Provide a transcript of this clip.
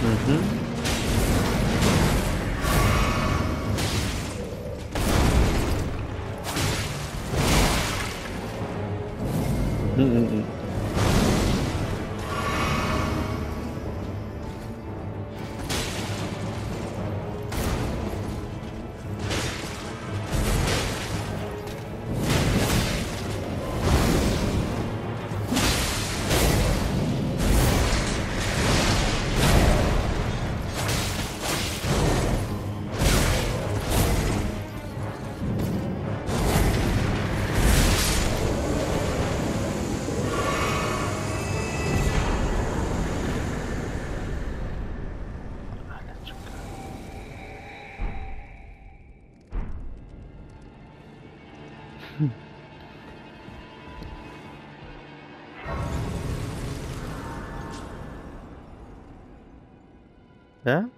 嗯哼。嗯嗯嗯。嗯。哎。